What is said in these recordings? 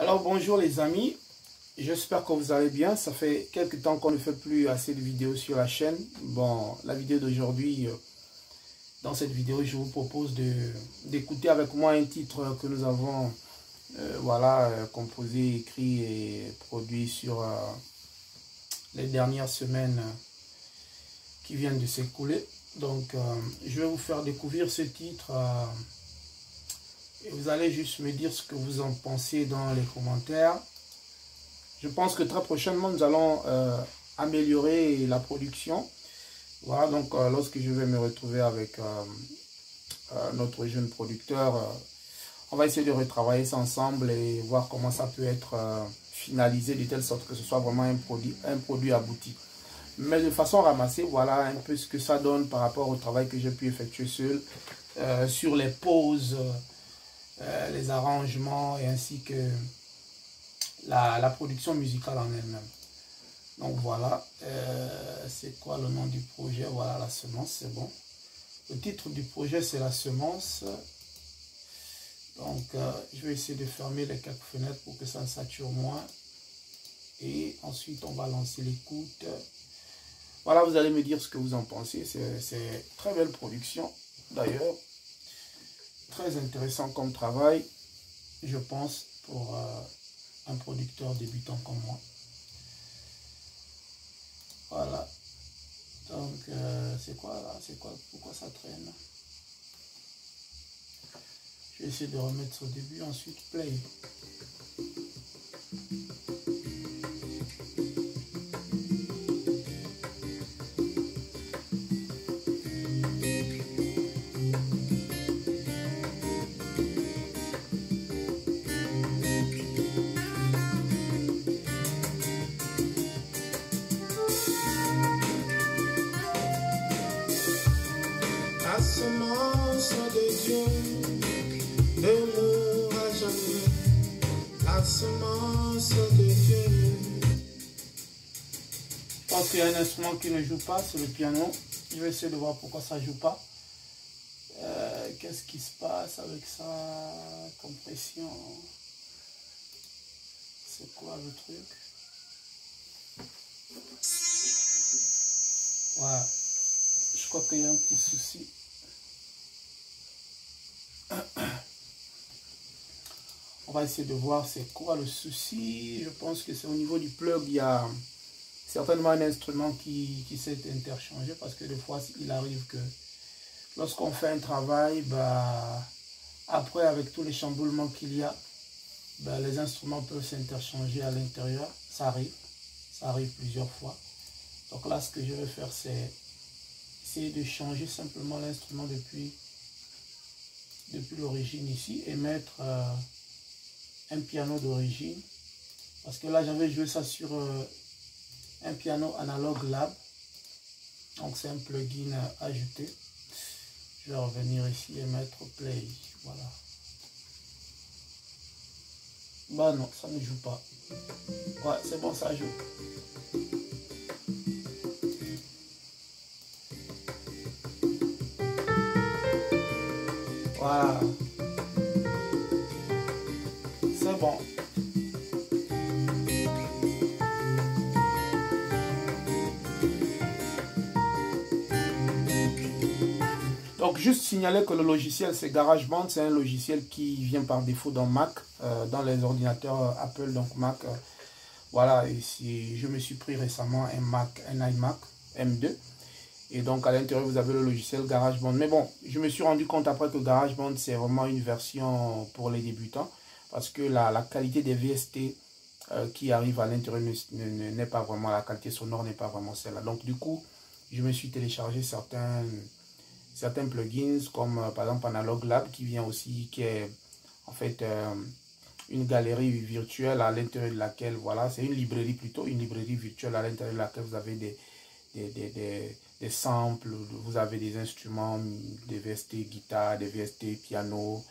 Alors bonjour les amis, j'espère que vous allez bien. Ça fait quelques temps qu'on ne fait plus assez de vidéos sur la chaîne. Bon, la vidéo d'aujourd'hui, euh, dans cette vidéo, je vous propose d'écouter avec moi un titre que nous avons euh, voilà, euh, composé, écrit et produit sur les dernières semaines qui viennent de s'écouler. Donc, je vais vous faire découvrir ce titre vous allez juste me dire ce que vous en pensez dans les commentaires. Je pense que très prochainement, nous allons euh, améliorer la production. Voilà, donc euh, lorsque je vais me retrouver avec euh, notre jeune producteur, on va essayer de retravailler ça ensemble et voir comment ça peut être finalisé de telle sorte que ce soit vraiment un produit, un produit abouti. Mais de façon ramassée, voilà un peu ce que ça donne par rapport au travail que j'ai pu effectuer seul sur les pauses euh, les arrangements et ainsi que la, production musicale en elle-même. Donc voilà, euh, c'est quoi le nom du projet? Voilà, la semence, c'est bon. Le titre du projet, c'est la semence. Donc, euh, je vais essayer de fermer les quelques fenêtres pour que ça ne sature moins. Et ensuite, on va lancer l'écoute. Voilà, vous allez me dire ce que vous en pensez. C'est très belle production, d'ailleurs très intéressant comme travail, je pense, pour euh, un producteur débutant comme moi. Voilà. Donc, euh, c'est quoi là C'est quoi Pourquoi ça traîne? Je vais essayer de remettre au début, ensuite play. La pense qu'il y a un instrument qui ne joue pas, c'est le piano. Je vais essayer de voir pourquoi ça ne joue pas. Euh, qu'est-ce qui se passe avec ça? Compression. C'est quoi le truc? Ouais. Je crois qu'il y a un petit souci. On va essayer de voir c'est quoi le souci. Je pense que c'est au niveau du plug, il y a certainement un instrument qui, s'est interchangé parce que des fois, il arrive que lorsqu'on fait un travail, bah, après, avec tous les chamboulements qu'il y a, bah, les instruments peuvent s'interchanger à l'intérieur. Ça arrive. Ça arrive plusieurs fois. Donc là, ce que je vais faire, c'est essayer de changer simplement l'instrument depuis depuis l'origine ici et mettre euh, un piano d'origine. Parce que là, j'avais joué ça sur euh, un piano Analog Lab. Donc, c'est un plugin à ajouter. Je vais revenir ici et mettre play. Voilà. Bah non, ça ne joue pas. Ouais, c'est bon, ça joue. Voilà. Donc juste signaler que le logiciel c'est GarageBand, c'est un logiciel qui vient par défaut dans Mac, euh, dans les ordinateurs Apple, donc Mac. Euh, voilà, si je me suis pris récemment un Mac, un iMac M2. Et donc à l'intérieur, vous avez le logiciel GarageBand. Mais bon, je me suis rendu compte après que GarageBand, c'est vraiment une version pour les débutants. Parce que la, la qualité des VST euh, qui arrivent à l'intérieur n'est pas vraiment, la qualité sonore n'est pas vraiment celle-là. Donc du coup, je me suis téléchargé certains, certains plugins comme euh, par exemple Analog Lab qui vient aussi, qui est en fait euh, une galerie virtuelle à l'intérieur de laquelle, voilà, c'est une librairie plutôt, une librairie virtuelle à l'intérieur de laquelle vous avez des, samples, vous avez des instruments, des VST guitare, des VST piano,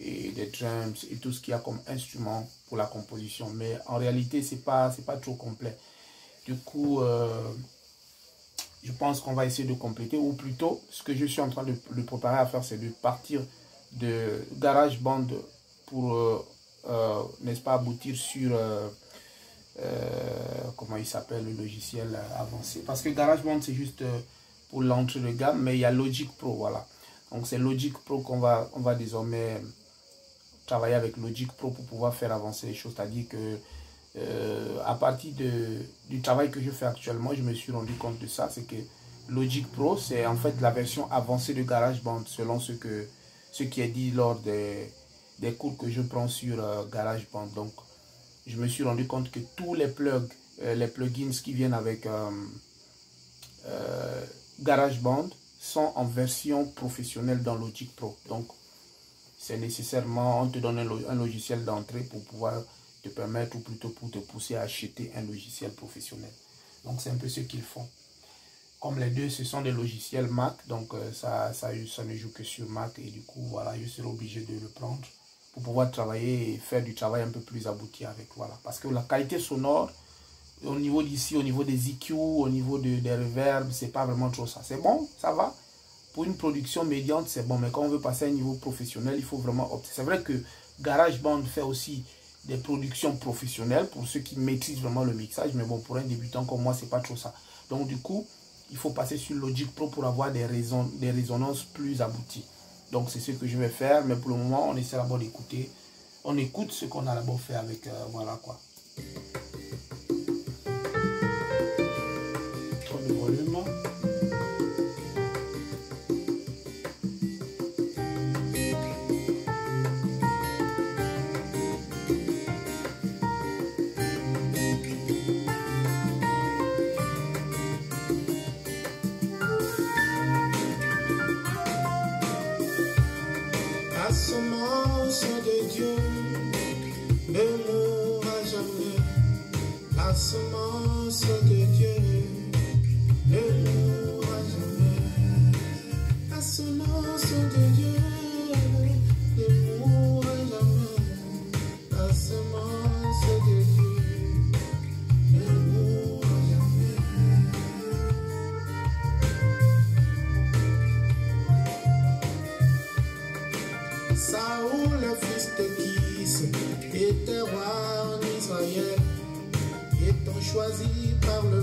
et des drums et tout ce qu'il y a comme instrument pour la composition. Mais en réalité, ce n'est pas, pas trop complet. Du coup, euh, je pense qu'on va essayer de compléter, ou plutôt, ce que je suis en train de le préparer à faire, c'est de partir de GarageBand pour euh, euh, n'est-ce pas, aboutir sur, euh, comment il s'appelle, le logiciel avancé. Parce que GarageBand, c'est juste pour l'entrée de gamme, mais il y a Logic Pro, voilà. Donc c'est Logic Pro qu'on va, on va désormais travailler avec Logic Pro pour pouvoir faire avancer les choses. C'est-à-dire que à partir du travail que je fais actuellement, je me suis rendu compte de ça, c'est que Logic Pro, c'est en fait la version avancée de GarageBand, selon ce, qui est dit lors des, des cours que je prends sur euh, GarageBand. Donc, je me suis rendu compte que tous les plugs, euh, les plugins qui viennent avec euh, GarageBand sont en version professionnelle dans Logic Pro. Donc, c'est nécessairement, on te donne un, logiciel d'entrée pour pouvoir te permettre, ou plutôt pour te pousser à acheter un logiciel professionnel. Donc, c'est un peu ce qu'ils font. Comme les deux, ce sont des logiciels Mac, donc ça, ça, ça ne joue que sur Mac et du coup, voilà, je serai obligé de le prendre pour pouvoir travailler et faire du travail un peu plus abouti avec. Voilà. Parce que la qualité sonore, au niveau d'ici, au niveau des EQ, au niveau de, des reverbs, c'est pas vraiment trop ça. C'est bon, ça va. Pour une production médiante, c'est bon. Mais quand on veut passer à un niveau professionnel, il faut vraiment opter. C'est vrai que GarageBand fait aussi des productions professionnelles pour ceux qui maîtrisent vraiment le mixage. Mais bon, pour un débutant comme moi, c'est pas trop ça. Donc du coup, il faut passer sur Logic Pro pour avoir des, raisons, des résonances plus abouties. Donc c'est ce que je vais faire, mais pour le moment, on essaie d'abord d'écouter. On écoute ce qu'on a d'abord fait avec, euh, voilà quoi. choisi par le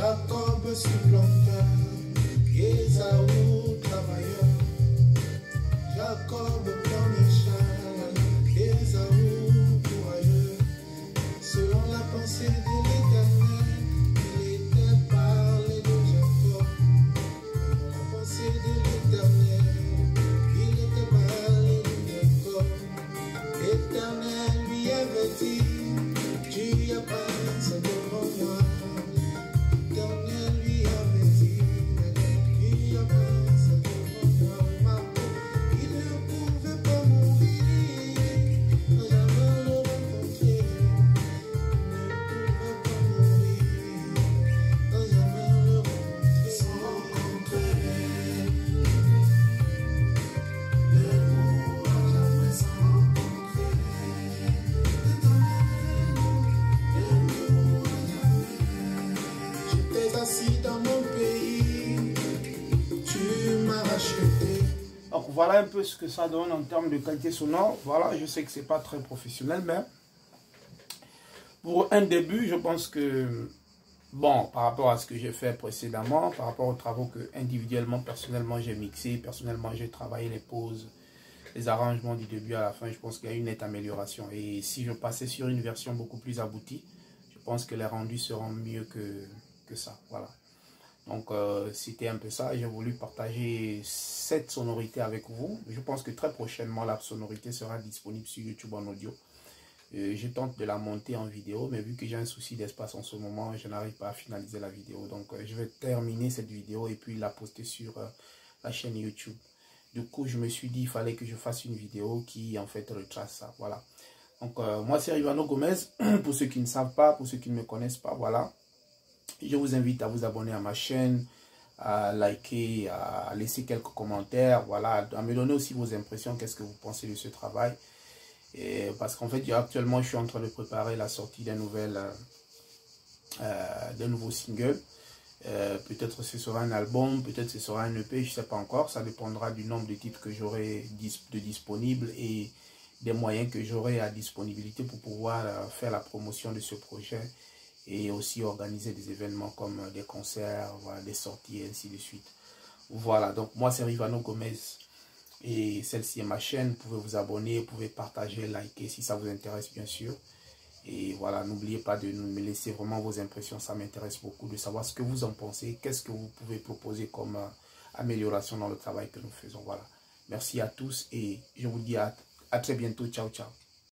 Jacob s'y planta, Esaü travailla, Jacob voilà un peu ce que ça donne en termes de qualité sonore. Voilà, je sais que c'est pas très professionnel, mais pour un début, je pense que, bon, par rapport à ce que j'ai fait précédemment, par rapport aux travaux que individuellement, personnellement, j'ai mixé, personnellement, j'ai travaillé les pauses, les arrangements du début à la fin, je pense qu'il y a une nette amélioration. Et si je passais sur une version beaucoup plus aboutie, je pense que les rendus seront mieux que, que ça. Voilà. Donc, euh, c'était un peu ça. J'ai voulu partager cette sonorité avec vous. Je pense que très prochainement, la sonorité sera disponible sur YouTube en audio. Euh, je tente de la monter en vidéo, mais vu que j'ai un souci d'espace en ce moment, je n'arrive pas à finaliser la vidéo. Donc, euh, je vais terminer cette vidéo et puis la poster sur la chaîne YouTube. Du coup, je me suis dit, il fallait que je fasse une vidéo qui, en fait, retrace ça. Voilà. Donc, moi, c'est Rivano Gomez. pour ceux qui ne savent pas, pour ceux qui ne me connaissent pas, voilà. Je vous invite à vous abonner à ma chaîne, à liker, à laisser quelques commentaires, voilà, à me donner aussi vos impressions, qu'est-ce que vous pensez de ce travail. Et parce qu'en fait, actuellement, je suis en train de préparer la sortie d'un nouvel, euh, euh nouveau single. Euh, peut-être ce sera un album, peut-être ce sera un EP, je ne sais pas encore. Ça dépendra du nombre de titres que j'aurai de disponibles et des moyens que j'aurai à disponibilité pour pouvoir faire la promotion de ce projet et aussi organiser des événements comme des concerts, des sorties et ainsi de suite. Voilà, donc moi c'est Rivano Gomez et celle-ci est ma chaîne. Vous pouvez vous abonner, vous pouvez partager, liker si ça vous intéresse bien sûr. Et voilà, n'oubliez pas de me laisser vraiment vos impressions, ça m'intéresse beaucoup de savoir ce que vous en pensez, qu'est-ce que vous pouvez proposer comme euh, amélioration dans le travail que nous faisons. Voilà, merci à tous et je vous dis à très bientôt. Ciao, ciao.